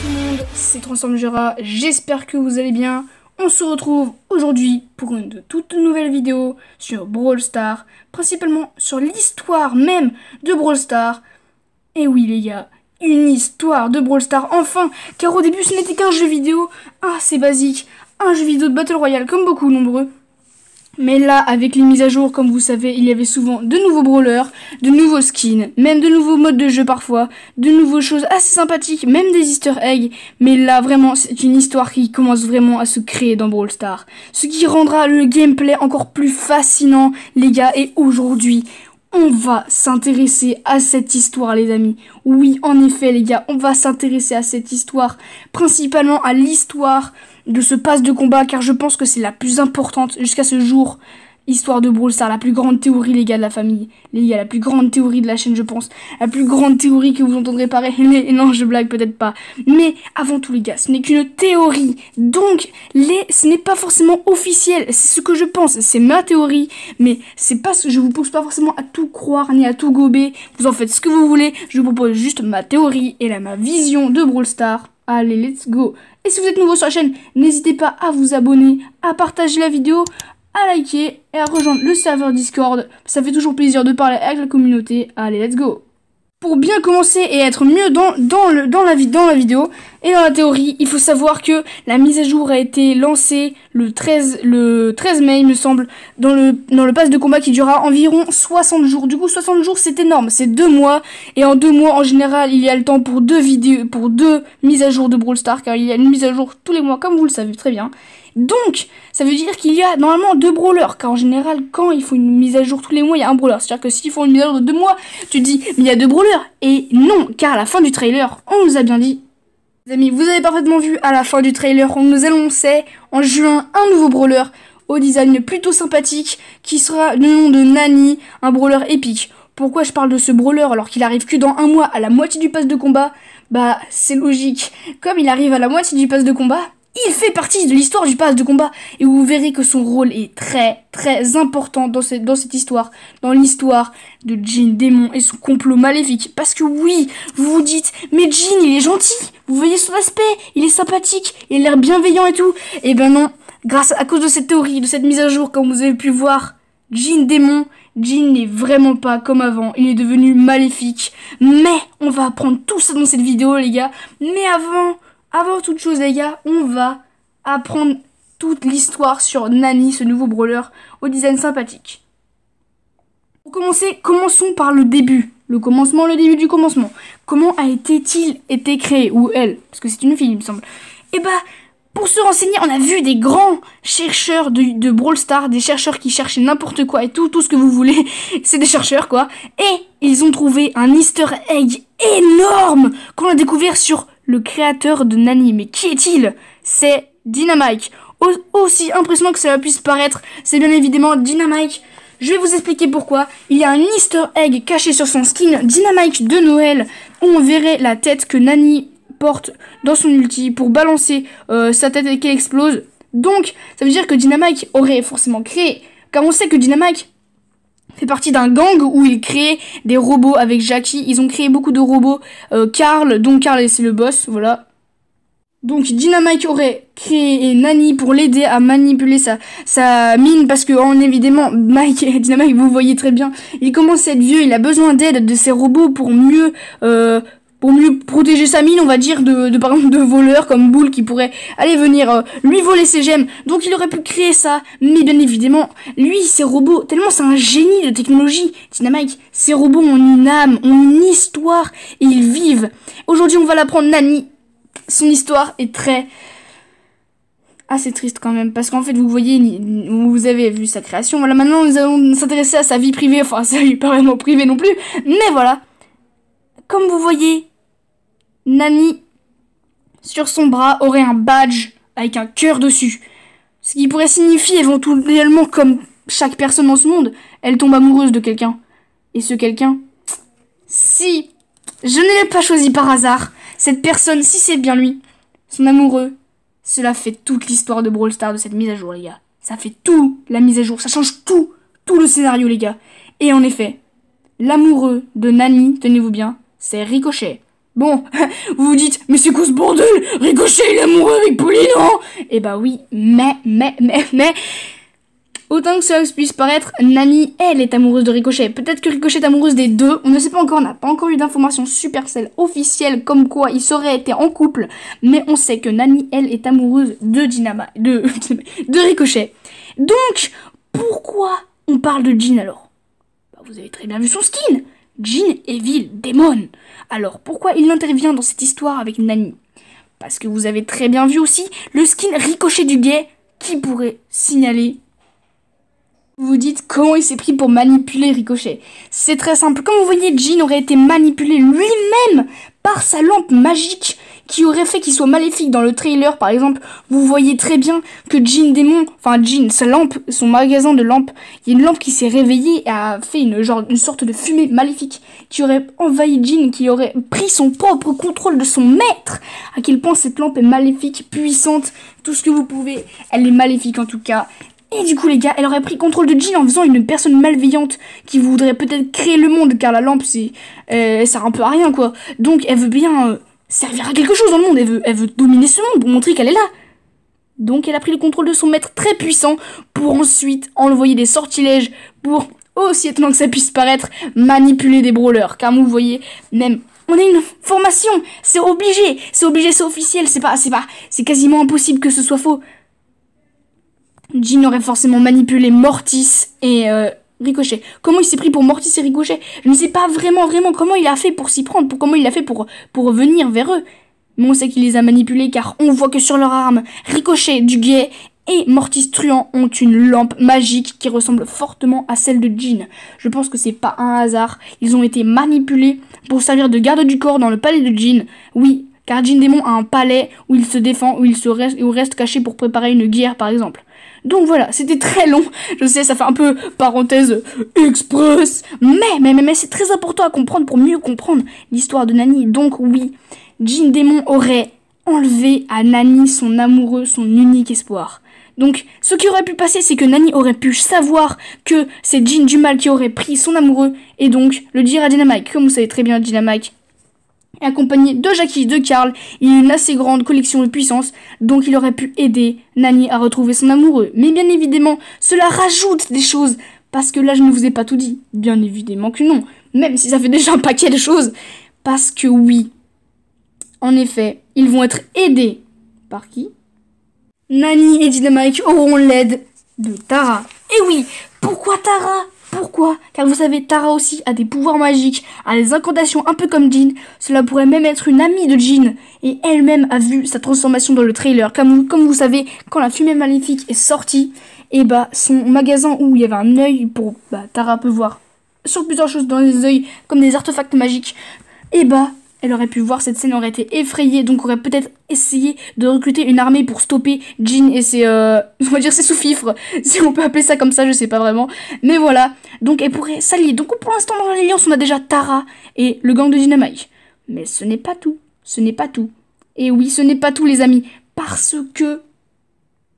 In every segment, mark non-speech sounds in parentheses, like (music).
Tout le monde, c'est j'espère que vous allez bien. On se retrouve aujourd'hui pour une toute nouvelle vidéo sur Brawl Stars, principalement sur l'histoire même de Brawl Stars. Et oui les gars, une histoire de Brawl Stars, enfin, car au début ce n'était qu'un jeu vidéo assez basique, un jeu vidéo de Battle Royale comme beaucoup nombreux. Mais là, avec les mises à jour, comme vous savez, il y avait souvent de nouveaux brawlers, de nouveaux skins, même de nouveaux modes de jeu parfois, de nouvelles choses assez sympathiques, même des easter eggs. Mais là, vraiment, c'est une histoire qui commence vraiment à se créer dans Brawl Stars. Ce qui rendra le gameplay encore plus fascinant, les gars. Et aujourd'hui, on va s'intéresser à cette histoire, les amis. Oui, en effet, les gars, on va s'intéresser à cette histoire, principalement à l'histoire de ce passe de combat car je pense que c'est la plus importante jusqu'à ce jour. Histoire de Brawl la plus grande théorie les gars de la famille. Les gars, la plus grande théorie de la chaîne je pense. La plus grande théorie que vous entendrez parler. (laughs) Mais non, je blague peut-être pas. Mais avant tout les gars, ce n'est qu'une théorie. Donc, les, ce n'est pas forcément officiel. C'est ce que je pense. C'est ma théorie. Mais c'est pas ce je vous pousse pas forcément à tout croire ni à tout gober. Vous en faites ce que vous voulez. Je vous propose juste ma théorie et là ma vision de Brawl Stars. Allez, let's go Et si vous êtes nouveau sur la chaîne, n'hésitez pas à vous abonner, à partager la vidéo, à liker et à rejoindre le serveur Discord. Ça fait toujours plaisir de parler avec la communauté. Allez, let's go pour bien commencer et être mieux dans, la, vidéo et dans la théorie, il faut savoir que la mise à jour a été lancée le 13, le 13 mai, il me semble, dans le, dans pass de combat qui durera environ 60 jours. Du coup, 60 jours, c'est énorme, c'est deux mois. Et en deux mois, en général, il y a le temps pour deux vidéos, pour deux mises à jour de Brawl Stars, car il y a une mise à jour tous les mois, comme vous le savez très bien. Donc, ça veut dire qu'il y a normalement deux brawlers, car en général, quand il faut une mise à jour tous les mois, il y a un brawler. C'est-à-dire que s'ils font une mise à jour de deux mois, tu te dis, mais il y a deux brawlers. Et non, car à la fin du trailer, on nous a bien dit. Les amis, vous avez parfaitement vu, à la fin du trailer, on nous annonçait en juin un nouveau brawler au design plutôt sympathique, qui sera le nom de Nani, un brawler épique. Pourquoi je parle de ce brawler alors qu'il arrive que dans un mois à la moitié du pass de combat? Bah, c'est logique. Comme il arrive à la moitié du pass de combat, il fait partie de l'histoire du pass de combat. Et vous verrez que son rôle est très très important dans cette, histoire. Dans l'histoire de Jean Démon et son complot maléfique. Parce que oui, vous vous dites, mais Jean il est gentil. Vous voyez son aspect, il est sympathique, il a l'air bienveillant et tout. Et eh ben non, grâce à, cause de cette théorie, de cette mise à jour, comme vous avez pu voir, Jean Démon, Jean n'est vraiment pas comme avant, il est devenu maléfique. Mais on va apprendre tout ça dans cette vidéo les gars. Mais avant, avant toute chose, les gars, on va apprendre toute l'histoire sur Nani, ce nouveau brawler au design sympathique. Pour commencer, commençons par le début. Le commencement, le début du commencement. Comment a été-il été créé Ou elle? Parce que c'est une fille, il me semble. Eh bah, pour se renseigner, on a vu des grands chercheurs de, de Brawl Stars, des chercheurs qui cherchaient n'importe quoi et tout, tout ce que vous voulez. (laughs) c'est des chercheurs, quoi. Et ils ont trouvé un easter egg énorme qu'on a découvert sur le créateur de Nani. Mais qui est-il? C'est Dynamite. aussi impressionnant que cela puisse paraître, c'est bien évidemment Dynamite. Je vais vous expliquer pourquoi. Il y a un easter egg caché sur son skin Dynamite de Noël où on verrait la tête que Nani porte dans son ulti pour balancer euh, sa tête et qu'elle explose. Donc, ça veut dire que Dynamite aurait forcément créé, car on sait que Dynamite fait partie d'un gang où ils créent des robots avec Jackie. Ils ont créé beaucoup de robots. Euh, Carl, donc Carl c'est le boss, voilà. Donc Dynamite aurait créé Nani pour l'aider à manipuler sa, sa mine parce que en évidemment (laughs) Mike Dynamite vous voyez très bien il commence à être vieux il a besoin d'aide de ses robots pour mieux euh, pour mieux protéger sa mine, on va dire, de, par exemple de voleurs comme Bull qui pourrait aller venir euh, lui voler ses gemmes. Donc il aurait pu créer ça, mais bien évidemment, lui, ses robots, tellement c'est un génie de technologie, Dynamite, ces robots ont une âme, ont une histoire, et ils vivent. Aujourd'hui, on va l'apprendre Nani. Son histoire est très assez triste quand même parce qu'en fait vous voyez vous avez vu sa création voilà maintenant nous allons s'intéresser à sa vie privée enfin ça lui pas vraiment privé non plus mais voilà comme vous voyez, Nani, sur son bras, aurait un badge avec un cœur dessus. Ce qui pourrait signifier éventuellement, comme chaque personne dans ce monde, elle tombe amoureuse de quelqu'un. Et ce quelqu'un, si je ne l'ai pas choisi par hasard, cette personne, si c'est bien lui, son amoureux, cela fait toute l'histoire de Brawl Stars de cette mise à jour, les gars. Ça fait tout la mise à jour, ça change tout, tout le scénario, les gars. Et en effet, l'amoureux de Nani, tenez-vous bien, c'est Ricochet. Bon, (laughs) vous vous dites, mais c'est quoi ce bordel? Ricochet, est amoureux avec Pauline, non Eh bah oui, mais, mais, mais, mais... Autant que cela puisse paraître, Nani, elle, est amoureuse de Ricochet. Peut-être que Ricochet est amoureuse des deux, on ne sait pas encore, on n'a pas encore eu d'informations Supercell officielles comme quoi ils seraient été en couple, mais on sait que Nani, elle, est amoureuse de, (laughs) de Ricochet. Donc, pourquoi on parle de Jean alors? Bah, Vous avez très bien vu son skin Jean Evil Demon. Alors pourquoi il intervient dans cette histoire avec Nani Parce que vous avez très bien vu aussi le skin ricochet du gay qui pourrait signaler. Vous vous dites comment il s'est pris pour manipuler Ricochet. C'est très simple. Comme vous voyez, Jean aurait été manipulé lui-même par sa lampe magique qui aurait fait qu'il soit maléfique dans le trailer par exemple. Vous voyez très bien que Jean Démon enfin Jean sa lampe son magasin de lampes il y a une lampe qui s'est réveillée et a fait une genre une sorte de fumée maléfique qui aurait envahi Jean qui aurait pris son propre contrôle de son maître. À quel point cette lampe est maléfique puissante tout ce que vous pouvez. Elle est maléfique en tout cas. Et du coup, les gars, elle aurait pris contrôle de Jean en faisant une personne malveillante qui voudrait peut-être créer le monde, car la lampe, c'est, euh, ça sert un peu à rien, quoi. Donc, elle veut bien euh, servir à quelque chose dans le monde. Elle veut, dominer ce monde pour montrer qu'elle est là. Donc, elle a pris le contrôle de son maître très puissant pour ensuite envoyer des sortilèges pour, aussi étonnant que ça puisse paraître, manipuler des brawlers. Car vous voyez, même on a une formation, c'est obligé, c'est obligé, c'est officiel, c'est pas, c'est pas, c'est quasiment impossible que ce soit faux. Jean aurait forcément manipulé Mortis et euh, Ricochet. Comment il s'est pris pour Mortis et Ricochet? Je ne sais pas vraiment, vraiment comment il a fait pour s'y prendre, pour comment il a fait pour, pour venir vers eux. Mais on sait qu'il les a manipulés car on voit que sur leur arme, Ricochet, du guet et Mortis Truant ont une lampe magique qui ressemble fortement à celle de Jean. Je pense que c'est pas un hasard. Ils ont été manipulés pour servir de garde du corps dans le palais de Jean. Oui, car Jean Démon a un palais où il se défend, où il se reste, où reste caché pour préparer une guerre par exemple. Donc voilà, c'était très long. Je sais, ça fait un peu parenthèse express. Mais, mais, mais, mais c'est très important à comprendre pour mieux comprendre l'histoire de Nani. Donc oui, Jean Démon aurait enlevé à Nani son amoureux, son unique espoir. Donc, ce qui aurait pu passer, c'est que Nani aurait pu savoir que c'est Jean du mal qui aurait pris son amoureux, et donc le dire à Dynamite. Comme vous savez très bien, Dynamite accompagné de Jackie, de Karl, il a une assez grande collection de puissance, donc il aurait pu aider Nani à retrouver son amoureux. Mais bien évidemment, cela rajoute des choses, parce que là je ne vous ai pas tout dit. Bien évidemment que non, même si ça fait déjà un paquet de choses. Parce que oui, en effet, ils vont être aidés par qui? Nani et Dynamite auront l'aide de Tara. Et oui, pourquoi Tara? Pourquoi? Car vous savez, Tara aussi a des pouvoirs magiques, a des incantations un peu comme Jean. Cela pourrait même être une amie de Jean. Et elle-même a vu sa transformation dans le trailer. Comme, vous savez, quand la fumée maléfique est sortie, et eh bah son magasin où il y avait un œil pour bah, Tara peut voir sur plusieurs choses dans les œils comme des artefacts magiques. Et eh bah elle aurait pu voir cette scène, aurait été effrayée, donc aurait peut-être essayé de recruter une armée pour stopper Jean et ses, euh, (laughs) on va dire ses sous-fifres, (laughs) si on peut appeler ça comme ça, je sais pas vraiment. Mais voilà, donc elle pourrait s'allier. Donc pour l'instant dans l'alliance, on a déjà Tara et le gang de Dynamite. Mais ce n'est pas tout, ce n'est pas tout. Et oui, ce n'est pas tout les amis, parce que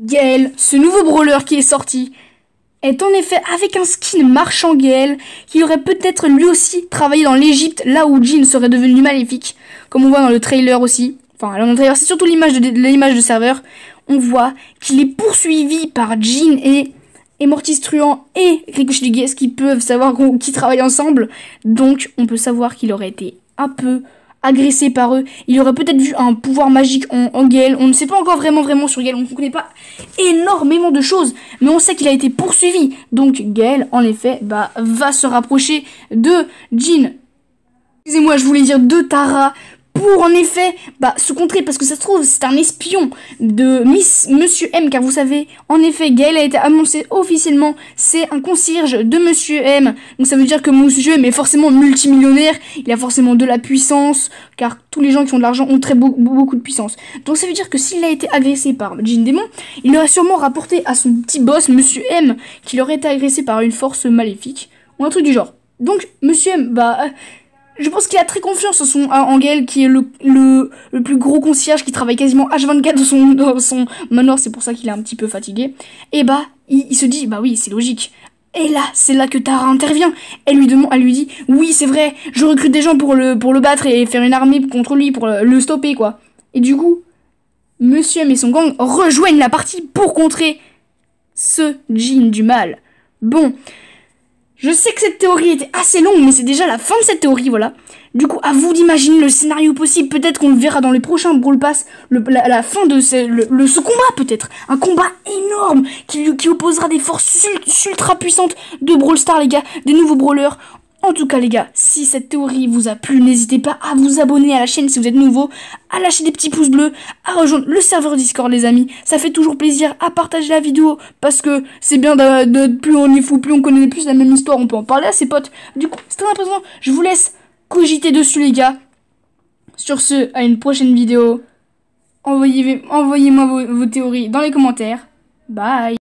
Gaël, ce nouveau brawler qui est sorti, est en effet avec un skin marchand Gaël qui aurait peut-être lui aussi travaillé dans l'Égypte là où Jean serait devenu maléfique, comme on voit dans le trailer aussi. Enfin, dans le trailer, c'est surtout l'image de, l'image de serveur. On voit qu'il est poursuivi par Jean et, Mortis Truant et Ricochet du qui peuvent savoir qui travaillent ensemble. Donc, on peut savoir qu'il aurait été un peu agressé par eux. Il aurait peut-être vu un pouvoir magique en, en. On ne sait pas encore vraiment vraiment sur Gaël. On ne connaît pas énormément de choses. Mais on sait qu'il a été poursuivi. Donc Gaël, en effet, bah, va se rapprocher de Jean. Excusez-moi, je voulais dire de Tara pour en effet bah, se contrer parce que ça se trouve c'est un espion de Miss Monsieur M car vous savez en effet Gaël a été annoncé officiellement c'est un concierge de Monsieur M. Donc ça veut dire que Monsieur M est forcément multimillionnaire il a forcément de la puissance car tous les gens qui ont de l'argent ont très beaucoup de puissance. Donc ça veut dire que s'il a été agressé par Jean Démon il aurait sûrement rapporté à son petit boss Monsieur M qu'il aurait été agressé par une force maléfique ou un truc du genre. Donc Monsieur M bah je pense qu'il a très confiance en son en Gaël qui est le, plus gros concierge qui travaille quasiment H24 dans son, dans son manoir, c'est pour ça qu'il est un petit peu fatigué. Et bah, il, se dit, bah oui, c'est logique. Et là, c'est là que Tara intervient. Elle lui demande, elle lui dit, oui, c'est vrai, je recrute des gens pour le, battre et faire une armée contre lui, pour le, stopper, quoi. Et du coup, Monsieur et son gang rejoignent la partie pour contrer ce djinn du mal. Bon, je sais que cette théorie était assez longue, mais c'est déjà la fin de cette théorie, voilà. Du coup, à vous d'imaginer le scénario possible. Peut-être qu'on le verra dans les prochains Brawl Pass, la, fin de ce, combat, peut-être. Un combat énorme qui, qui opposera des forces ultra puissantes de Brawl Stars, les gars. Des nouveaux brawlers. En tout cas les gars, si cette théorie vous a plu, n'hésitez pas à vous abonner à la chaîne si vous êtes nouveau, à lâcher des petits pouces bleus, à rejoindre le serveur Discord les amis. Ça fait toujours plaisir à partager la vidéo parce que c'est bien de, plus on est fou, plus on connaît plus la même histoire, on peut en parler à ses potes. Du coup, c'est très important. Je vous laisse cogiter dessus les gars. Sur ce, à une prochaine vidéo. Envoyez-moi vos, vos théories dans les commentaires. Bye